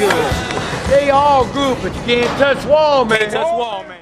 good. They all good, but you can't touch wall, man. Can't touch wall, man.